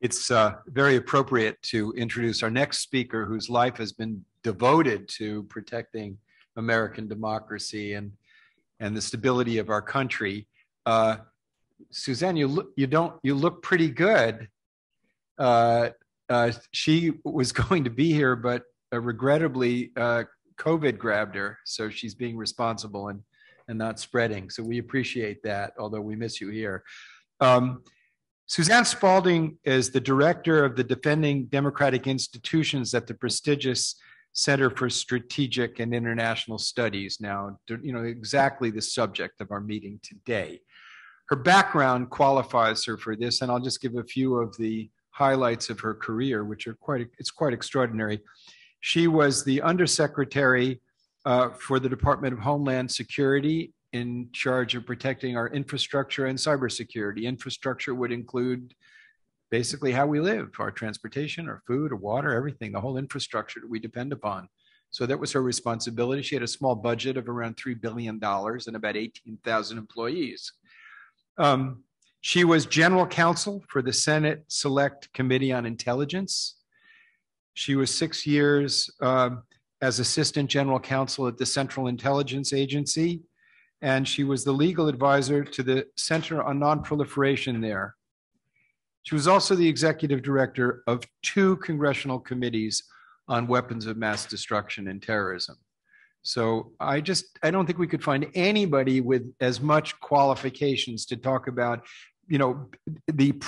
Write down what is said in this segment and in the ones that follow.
It's uh, very appropriate to introduce our next speaker, whose life has been devoted to protecting American democracy and and the stability of our country. Uh, Suzanne, you look you don't you look pretty good. Uh, uh she was going to be here, but uh, regrettably, uh, COVID grabbed her, so she's being responsible and and not spreading. So we appreciate that, although we miss you here. Um, Suzanne Spaulding is the director of the Defending Democratic Institutions at the prestigious Center for Strategic and International Studies. Now, you know, exactly the subject of our meeting today. Her background qualifies her for this, and I'll just give a few of the highlights of her career, which are quite, it's quite extraordinary. She was the undersecretary uh, for the Department of Homeland Security in charge of protecting our infrastructure and cybersecurity. Infrastructure would include basically how we live, our transportation, our food, our water, everything, the whole infrastructure that we depend upon. So that was her responsibility. She had a small budget of around $3 billion and about 18,000 employees. Um, she was general counsel for the Senate Select Committee on Intelligence. She was six years uh, as assistant general counsel at the Central Intelligence Agency and she was the legal advisor to the Center on Nonproliferation there. She was also the executive director of two congressional committees on weapons of mass destruction and terrorism. So I just I don't think we could find anybody with as much qualifications to talk about, you know, the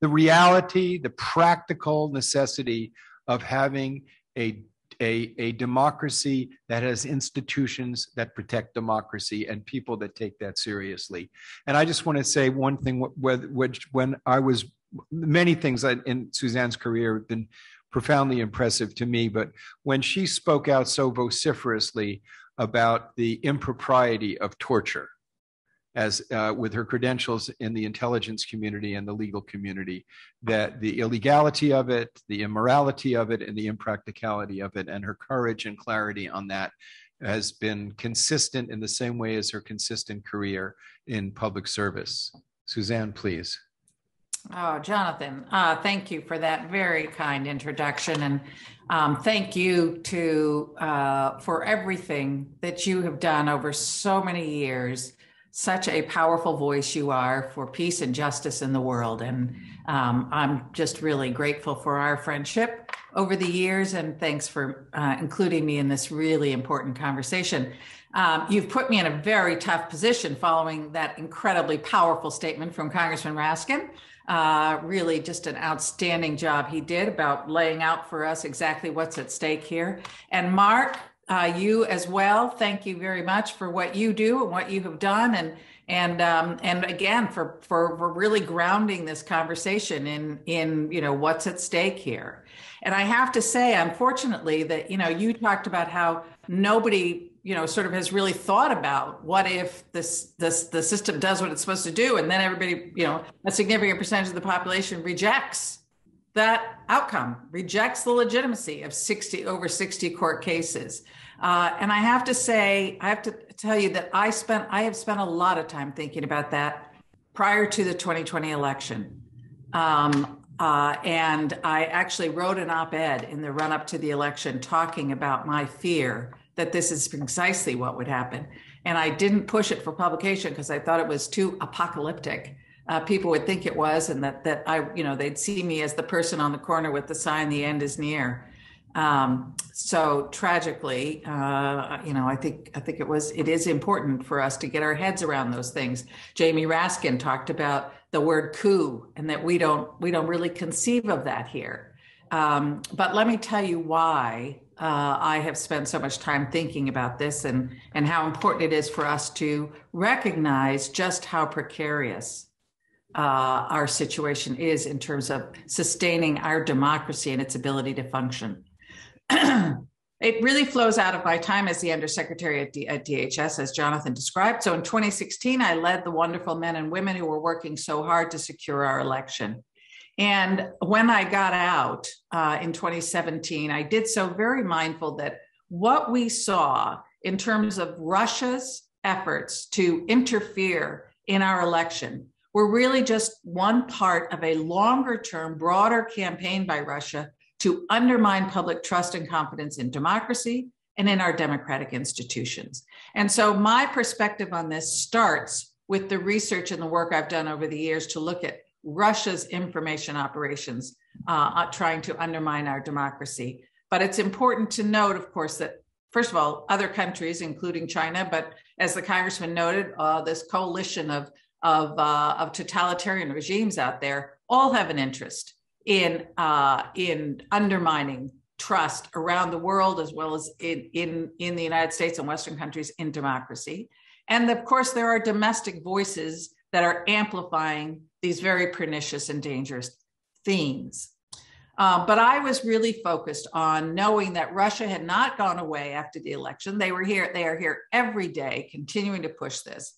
the reality, the practical necessity of having a a, a democracy that has institutions that protect democracy and people that take that seriously. And I just want to say one thing, which when I was, many things in Suzanne's career have been profoundly impressive to me, but when she spoke out so vociferously about the impropriety of torture, as uh, with her credentials in the intelligence community and the legal community, that the illegality of it, the immorality of it, and the impracticality of it, and her courage and clarity on that has been consistent in the same way as her consistent career in public service. Suzanne, please. Oh, Jonathan, uh, thank you for that very kind introduction, and um, thank you to uh, for everything that you have done over so many years such a powerful voice you are for peace and justice in the world. And um, I'm just really grateful for our friendship over the years. And thanks for uh, including me in this really important conversation. Um, you've put me in a very tough position following that incredibly powerful statement from Congressman Raskin. Uh, really, just an outstanding job he did about laying out for us exactly what's at stake here. And Mark, uh, you as well. Thank you very much for what you do and what you have done, and and um, and again for, for for really grounding this conversation in in you know what's at stake here. And I have to say, unfortunately, that you know you talked about how nobody you know sort of has really thought about what if this this the system does what it's supposed to do, and then everybody you know a significant percentage of the population rejects that outcome rejects the legitimacy of 60 over 60 court cases. Uh, and i have to say i have to tell you that i spent i have spent a lot of time thinking about that prior to the 2020 election. Um, uh, and i actually wrote an op-ed in the run-up to the election talking about my fear that this is precisely what would happen. And i didn't push it for publication because i thought it was too apocalyptic uh, people would think it was, and that that I, you know, they'd see me as the person on the corner with the sign "The end is near." Um, so tragically, uh, you know, I think I think it was it is important for us to get our heads around those things. Jamie Raskin talked about the word coup, and that we don't we don't really conceive of that here. Um, but let me tell you why uh, I have spent so much time thinking about this and and how important it is for us to recognize just how precarious uh, our situation is in terms of sustaining our democracy and its ability to function. it really flows out of my time as the undersecretary at, D- at, DHS, as Jonathan described. So in 2016, I led the wonderful men and women who were working so hard to secure our election. And when I got out uh, in 2017, I did so very mindful that what we saw in terms of Russia's efforts to interfere in our election were really just one part of a longer term, broader campaign by Russia to undermine public trust and confidence in democracy and in our democratic institutions. And so, my perspective on this starts with the research and the work I've done over the years to look at Russia's information operations uh, trying to undermine our democracy. But it's important to note, of course, that first of all, other countries, including China, but as the congressman noted, uh, this coalition of of, uh, of totalitarian regimes out there all have an interest in uh, in undermining trust around the world as well as in, in in the United States and Western countries in democracy. And of course, there are domestic voices that are amplifying these very pernicious and dangerous themes. Uh, but I was really focused on knowing that Russia had not gone away after the election. They were here, they are here every day, continuing to push this.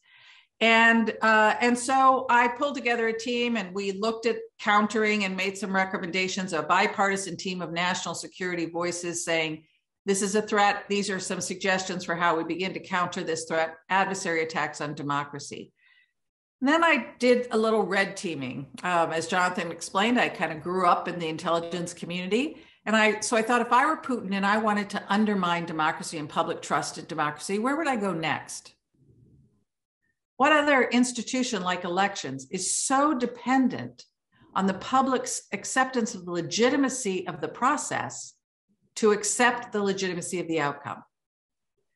And uh, and so I pulled together a team and we looked at countering and made some recommendations, a bipartisan team of national security voices saying, this is a threat. These are some suggestions for how we begin to counter this threat, adversary attacks on democracy. And then I did a little red teaming. Um, as Jonathan explained, I kind of grew up in the intelligence community. And I so I thought if I were Putin and I wanted to undermine democracy and public trust in democracy, where would I go next? What other institution like elections is so dependent on the public's acceptance of the legitimacy of the process to accept the legitimacy of the outcome?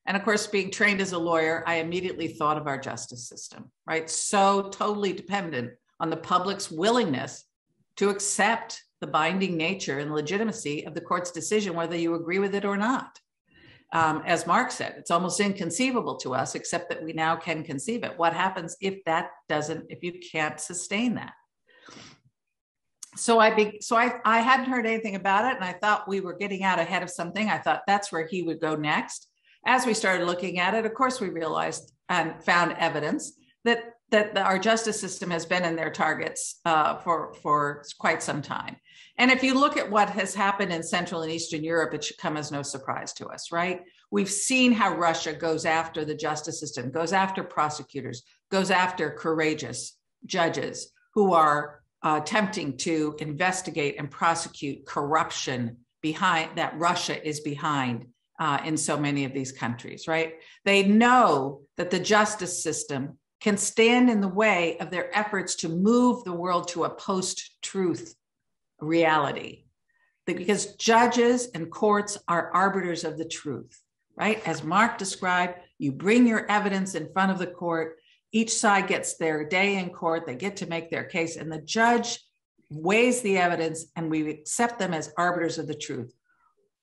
And of course, being trained as a lawyer, I immediately thought of our justice system, right? So totally dependent on the public's willingness to accept the binding nature and legitimacy of the court's decision, whether you agree with it or not. Um, as Mark said, it's almost inconceivable to us, except that we now can conceive it. What happens if that doesn't, if you can't sustain that? So I be, so I, I hadn't heard anything about it, and I thought we were getting out ahead of something. I thought that's where he would go next as we started looking at it, of course, we realized and found evidence that that the, our justice system has been in their targets uh, for for quite some time. And if you look at what has happened in Central and Eastern Europe, it should come as no surprise to us, right? We've seen how Russia goes after the justice system, goes after prosecutors, goes after courageous judges who are uh, attempting to investigate and prosecute corruption behind that Russia is behind uh, in so many of these countries, right? They know that the justice system can stand in the way of their efforts to move the world to a post truth reality. Because judges and courts are arbiters of the truth, right? As Mark described, you bring your evidence in front of the court. Each side gets their day in court, they get to make their case, and the judge weighs the evidence, and we accept them as arbiters of the truth.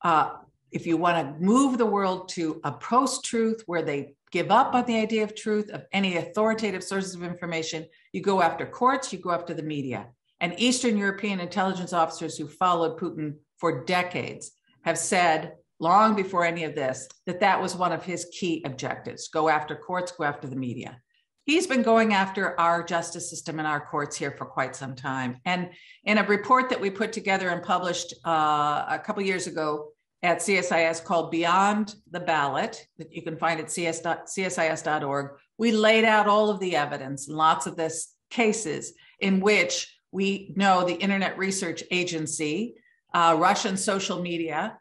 Uh, if you want to move the world to a post truth where they give up on the idea of truth, of any authoritative sources of information, you go after courts, you go after the media. And Eastern European intelligence officers who followed Putin for decades have said, long before any of this, that that was one of his key objectives go after courts, go after the media. He's been going after our justice system and our courts here for quite some time. And in a report that we put together and published uh, a couple years ago, at CSIS called Beyond the Ballot that you can find at csis.org. We laid out all of the evidence and lots of this cases in which we know the Internet Research Agency, uh, Russian social media,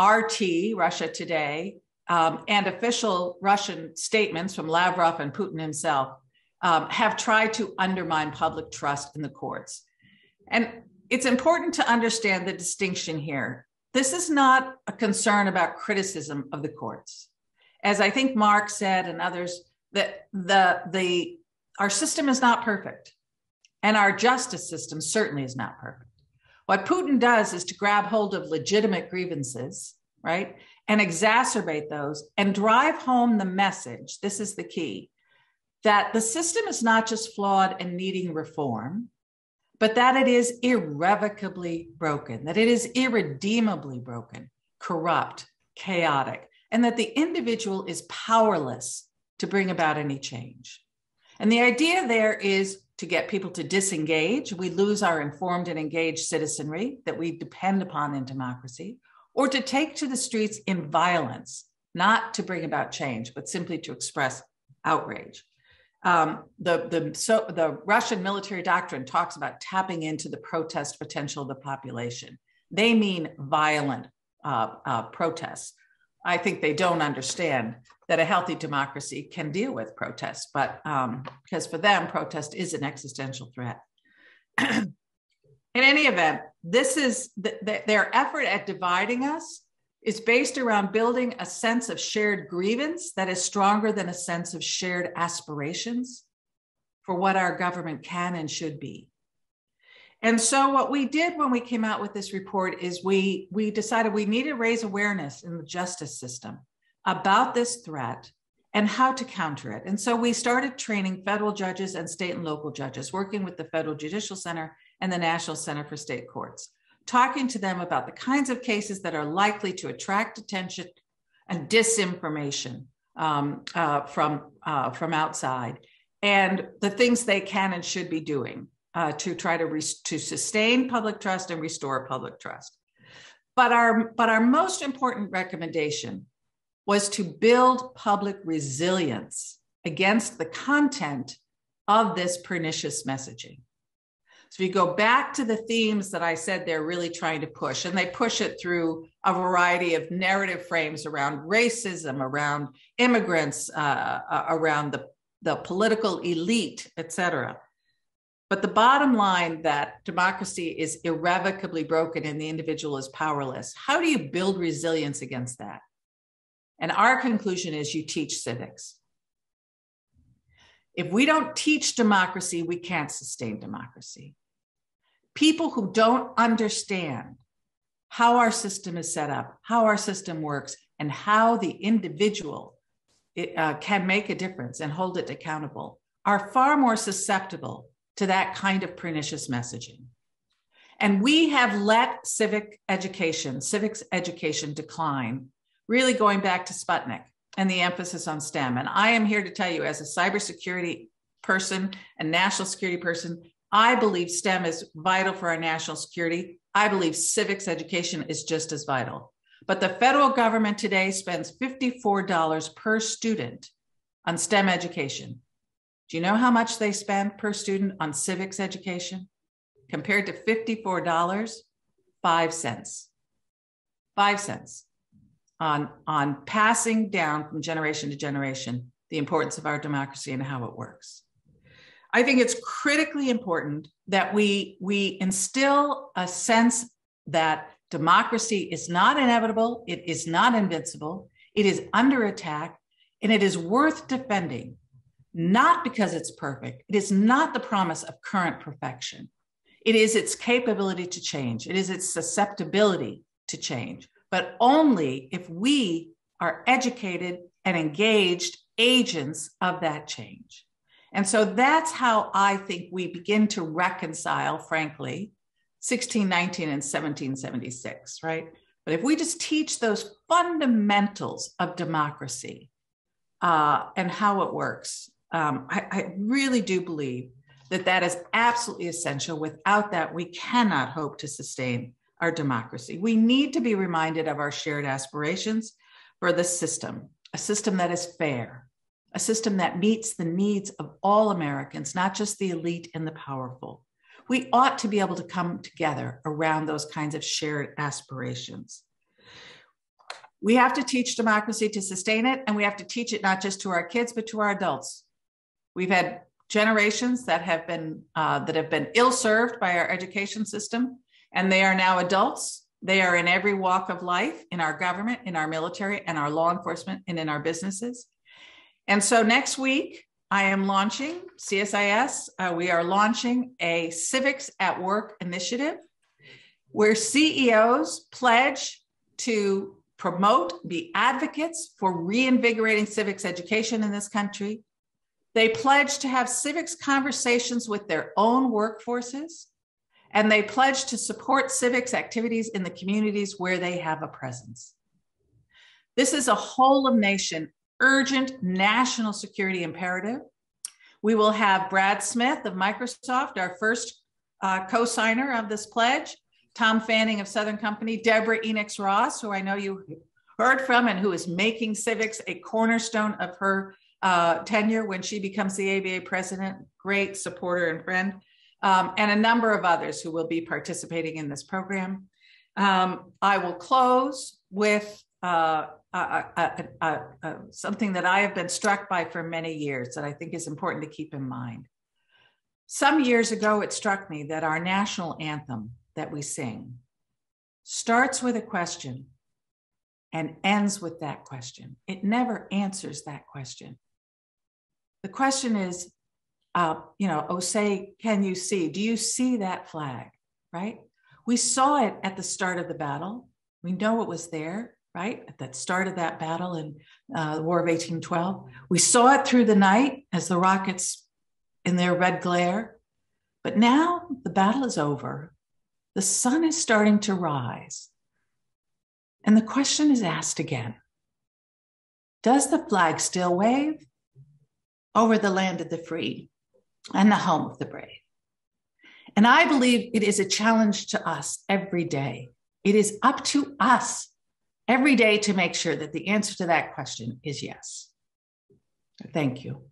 RT, Russia Today, um, and official Russian statements from Lavrov and Putin himself um, have tried to undermine public trust in the courts. And it's important to understand the distinction here this is not a concern about criticism of the courts. As I think Mark said and others, that the, the, our system is not perfect. And our justice system certainly is not perfect. What Putin does is to grab hold of legitimate grievances, right? And exacerbate those and drive home the message. This is the key that the system is not just flawed and needing reform, but that it is irrevocably broken, that it is irredeemably broken, corrupt, chaotic, and that the individual is powerless to bring about any change. And the idea there is to get people to disengage. We lose our informed and engaged citizenry that we depend upon in democracy, or to take to the streets in violence, not to bring about change, but simply to express outrage. Um, the the so the Russian military doctrine talks about tapping into the protest potential of the population. They mean violent uh, uh, protests. I think they don't understand that a healthy democracy can deal with protests, but um, because for them, protest is an existential threat. In any event, this is the, the, their effort at dividing us is based around building a sense of shared grievance that is stronger than a sense of shared aspirations for what our government can and should be. And so what we did when we came out with this report is we we decided we needed to raise awareness in the justice system about this threat and how to counter it. And so we started training federal judges and state and local judges, working with the Federal Judicial Center and the National Center for State Courts talking to them about the kinds of cases that are likely to attract attention and disinformation um, uh, from, uh, from outside, and the things they can and should be doing uh, to try to, re- to sustain public trust and restore public trust. But our, but our most important recommendation was to build public resilience against the content of this pernicious messaging. So if you go back to the themes that I said they're really trying to push, and they push it through a variety of narrative frames around racism, around immigrants, uh, uh, around the, the political elite, et cetera. But the bottom line that democracy is irrevocably broken and the individual is powerless. How do you build resilience against that? And our conclusion is you teach civics. If we don't teach democracy, we can't sustain democracy. People who don't understand how our system is set up, how our system works, and how the individual uh, can make a difference and hold it accountable are far more susceptible to that kind of pernicious messaging. And we have let civic education, civics education decline, really going back to Sputnik and the emphasis on STEM. And I am here to tell you, as a cybersecurity person and national security person, I believe STEM is vital for our national security. I believe civics education is just as vital. But the federal government today spends $54 per student on STEM education. Do you know how much they spend per student on civics education? Compared to $54, five cents. Five cents on, on passing down from generation to generation the importance of our democracy and how it works. I think it's critically important that we, we instill a sense that democracy is not inevitable, it is not invincible, it is under attack, and it is worth defending, not because it's perfect. It is not the promise of current perfection. It is its capability to change, it is its susceptibility to change but only if we are educated and engaged agents of that change. And so that's how I think we begin to reconcile, frankly, 1619 and 1776, right? But if we just teach those fundamentals of democracy uh, and how it works, um, I, I really do believe that that is absolutely essential. Without that, we cannot hope to sustain our democracy. We need to be reminded of our shared aspirations for the system, a system that is fair, a system that meets the needs of all Americans, not just the elite and the powerful. We ought to be able to come together around those kinds of shared aspirations. We have to teach democracy to sustain it, and we have to teach it not just to our kids, but to our adults. We've had generations that have been uh, that have been ill served by our education system and they are now adults. They are in every walk of life in our government, in our military, and our law enforcement, and in our businesses. And so next week, I am launching CSIS. Uh, we are launching a Civics at Work initiative where CEOs pledge to promote, be advocates for reinvigorating civics education in this country. They pledge to have civics conversations with their own workforces and they pledge to support civics activities in the communities where they have a presence. This is a whole of nation, urgent national security imperative. We will have Brad Smith of Microsoft, our first uh, co signer of this pledge, Tom Fanning of Southern Company, Deborah Enix-Ross, who I know you heard from and who is making civics a cornerstone of her uh, tenure when she becomes the ABA president. Great supporter and friend, um, and a number of others who will be participating in this program. Um, I will close with uh, something that I have been struck by for many years that I think is important to keep in mind. Some years ago, it struck me that our national anthem that we sing starts with a question and ends with that question. It never answers that question. The question is, uh, you know, oh, say, can you see? Do you see that flag? Right? We saw it at the start of the battle. We know it was there, right? At the start of that battle in uh, the War of 1812. We saw it through the night as the rockets in their red glare. But now the battle is over. The sun is starting to rise. And the question is asked again Does the flag still wave over the land of the free and the home of the brave? And I believe it is a challenge to us every day. It is up to us every day to make sure that the answer to that question is yes. Thank you.